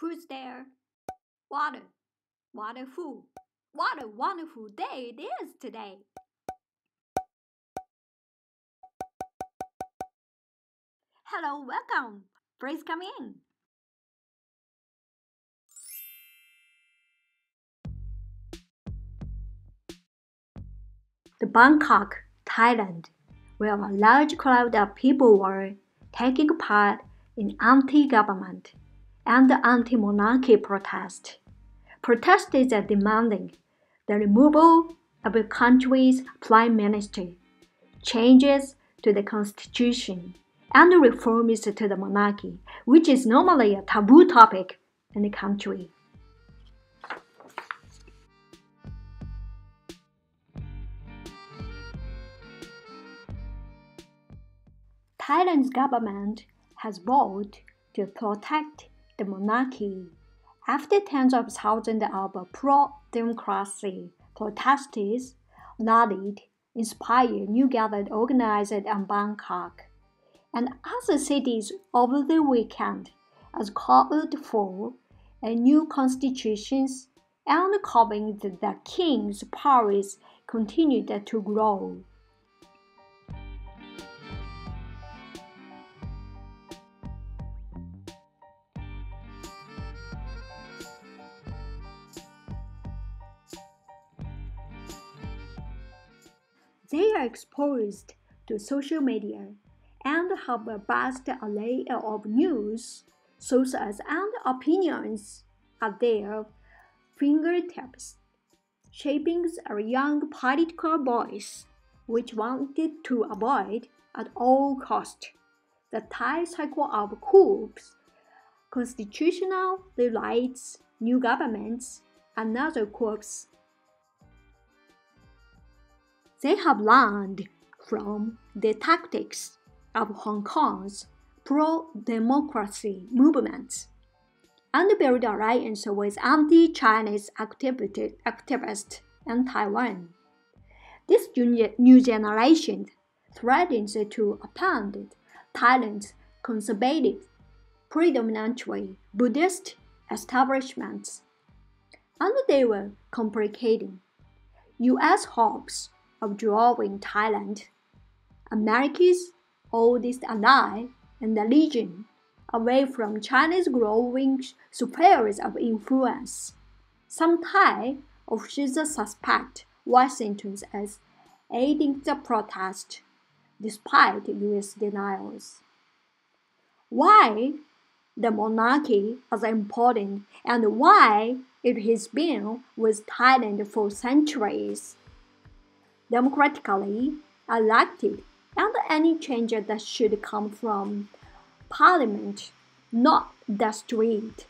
Who's there? What a fool. What a wonderful day it is today. Hello, welcome. Please come in. The Bangkok, Thailand, where a large crowd of people were taking part in anti-government and the anti-monarchy protest. Protesters are demanding the removal of the country's prime minister, changes to the constitution, and reforms to the monarchy, which is normally a taboo topic in the country. Thailand's government has vowed to protect the monarchy after tens of thousands of pro-democracy protesters rallied, inspired new gathered organized in Bangkok and other cities over the weekend as called for a new constitution and that the king's powers continued to grow. They are exposed to social media and have a vast array of news, sources, and opinions at their fingertips, shaping a young political voice which wanted to avoid at all cost the Thai cycle of coups, constitutional rewrites, new governments, and other coups they have learned from the tactics of Hong Kong's pro democracy movement and build alliance with anti Chinese activists in Taiwan. This new generation threatens to upend Thailand's conservative, predominantly Buddhist establishments, and they were complicating U.S. hopes of drawing Thailand, America's oldest ally and the region, away from China's growing spheres of influence. Some Thai officials suspect Washington as aiding the protest, despite U.S. denials. Why the monarchy is important and why it has been with Thailand for centuries democratically elected and any change that should come from parliament, not the street.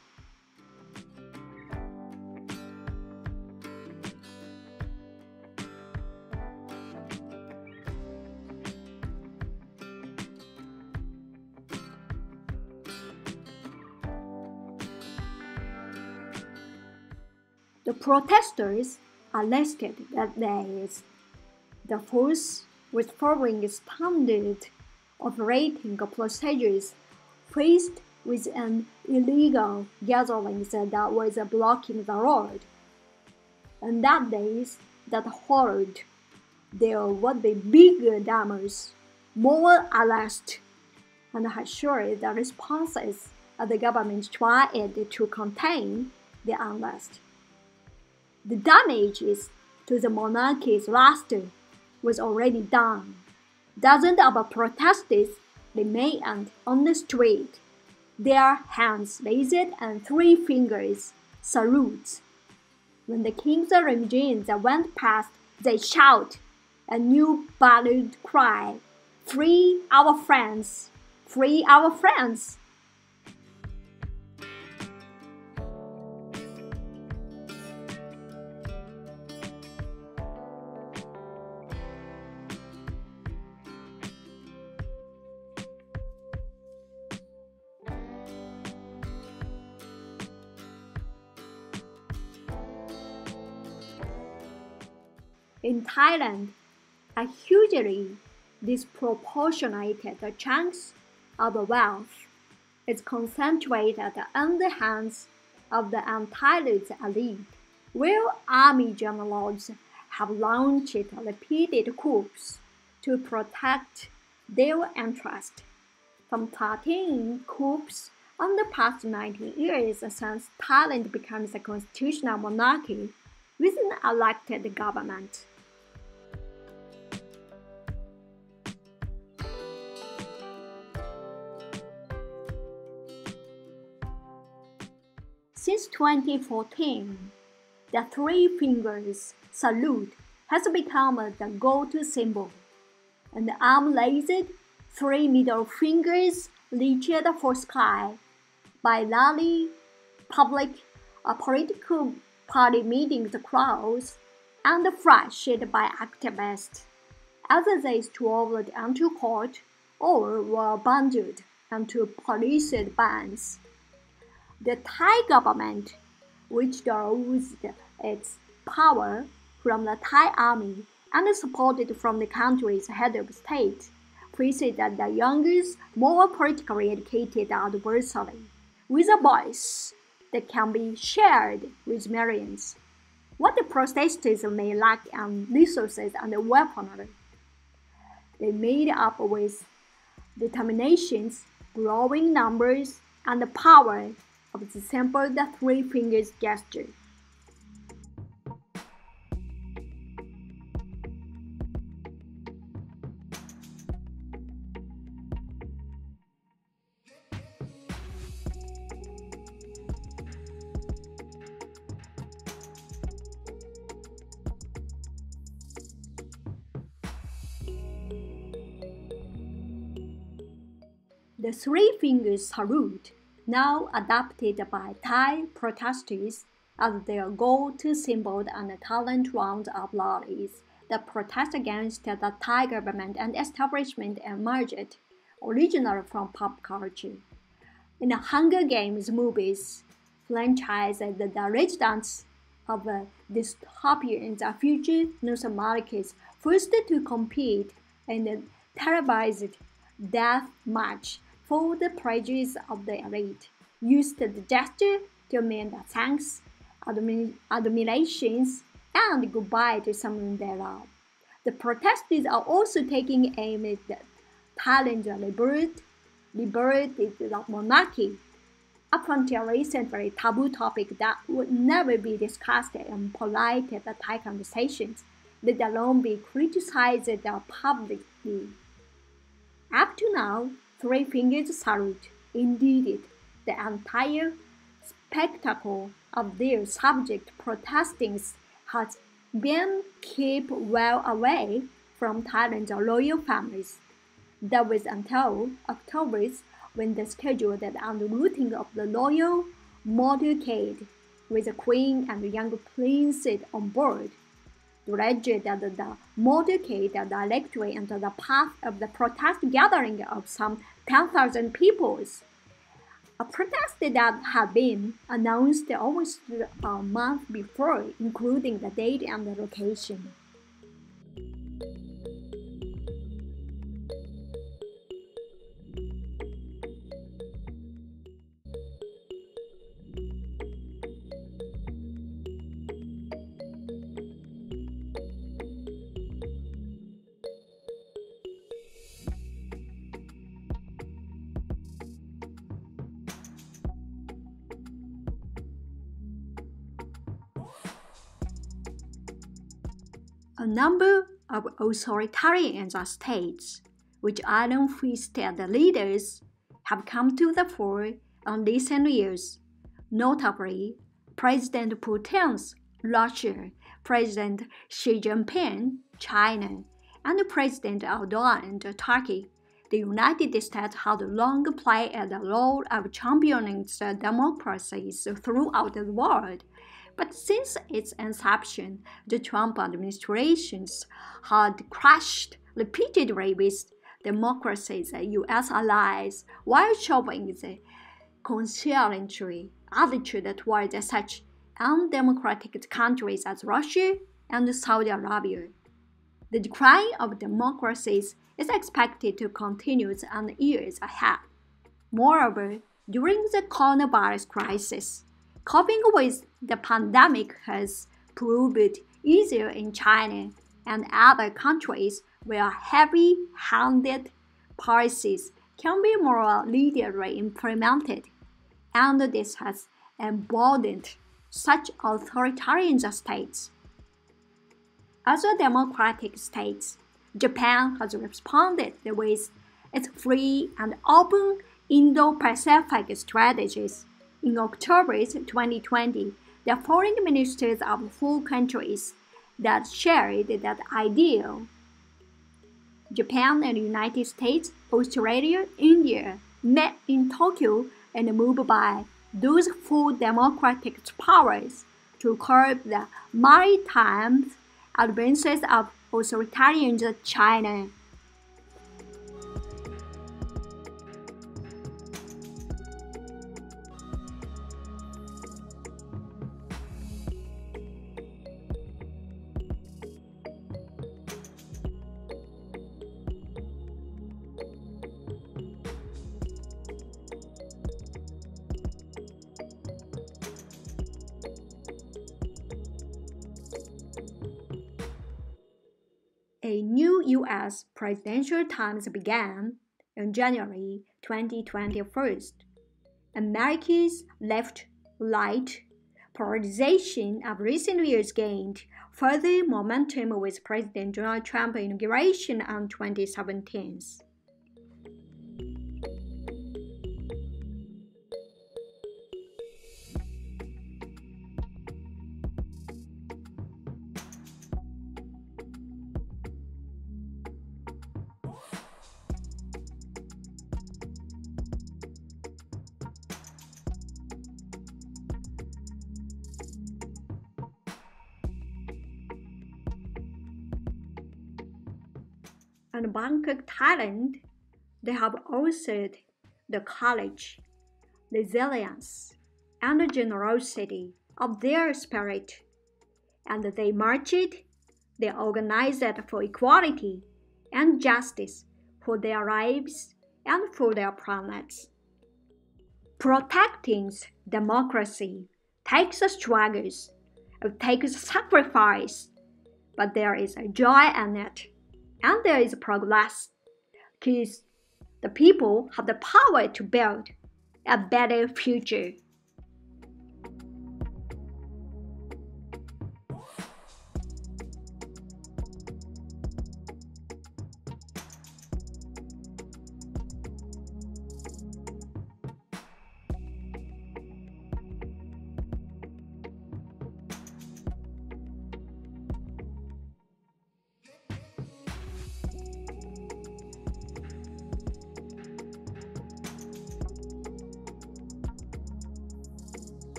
The protesters alleged that there is the force was following standard operating procedures faced with an illegal gathering that was blocking the road. And that days that followed, there would be bigger damage, more arrests, and assured the responses of the government tried to contain the unrest. The damages to the monarchy's lasted was already done. Dozens of protesters remained on the street, their hands raised and three fingers salutes. When the king's limousines went past, they shout a new ballad cry, Free our friends! Free our friends! In Thailand, a hugely disproportionate chunk of wealth is concentrated in the hands of the entitled elite, where army generals have launched repeated coups to protect their interests. From 13 coups in the past 19 years since Thailand becomes a constitutional monarchy with an elected government. Since 2014, the three fingers salute has become the go-to symbol, and the arm-raised three middle fingers reached for sky by rally, public or political party meetings crowds, and flashed by activists, either they strolled into court or were bundled into police bands. The Thai government, which draws its power from the Thai army and supported from the country's head of state, that the youngest, more politically educated adversary, with a voice that can be shared with millions. What the protesters may lack in resources and weaponry, they made up with determinations, growing numbers, and power of the sample the three fingers gesture. The three fingers salute now adopted by Thai protesters as their go-to symbol and talent round of rallies. The protest against the Thai government and establishment emerged originally from pop culture. In the Hunger Games movies franchise, the residents of a dystopia in the future North Americans forced to compete in the televised death match for the praise of the elite, used the gesture to mean thanks, admirations, and goodbye to someone they love. The protesters are also taking aim at the Thailand's liberate, liberated monarchy, up until recently taboo topic that would never be discussed in polite Thai conversations, let alone be criticized publicly. Up to now, Three Fingers Salute. Indeed, the entire spectacle of their subject protesting has been kept well away from Thailand's royal families. That was until October when the scheduled unrooting of the royal motorcade with the queen and the young prince on board directed the motorcade directly into the path of the protest gathering of some 10,000 people. A protest that had been announced almost a month before, including the date and the location. A number of authoritarian states, which iron-fisted leaders, have come to the fore in recent years, notably President Putin's Russia, President Xi Jinping, China, and President Erdogan, Turkey. The United States had long played the role of championing democracies throughout the world but since its inception, the Trump administrations had crashed repeatedly with democracies and U.S. allies while showing the conciliatory attitude towards such undemocratic countries as Russia and Saudi Arabia. The decline of democracies is expected to continue in the years ahead. Moreover, during the coronavirus crisis, Coping with the pandemic has proved easier in China and other countries where heavy handed policies can be more legally implemented, and this has emboldened such authoritarian states. Other democratic states, Japan has responded with its free and open Indo Pacific strategies. In October 2020, the foreign ministers of four countries that shared that ideal Japan and United States, Australia, India met in Tokyo and moved by those four democratic powers to curb the maritime advances of authoritarian China. A new US presidential term began in January 2021. America's left right polarization of recent years gained further momentum with President Donald Trump's inauguration on 2017. And Bangkok, Thailand, they have also the courage, resilience, and generosity of their spirit, and they marched, they organized for equality and justice for their lives and for their planets. Protecting democracy takes struggles, it takes sacrifice, but there is a joy in it and there is progress because the people have the power to build a better future.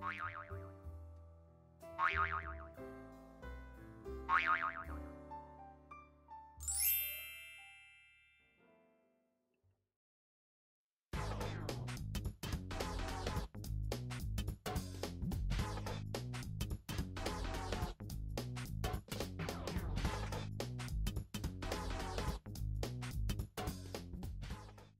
Bye.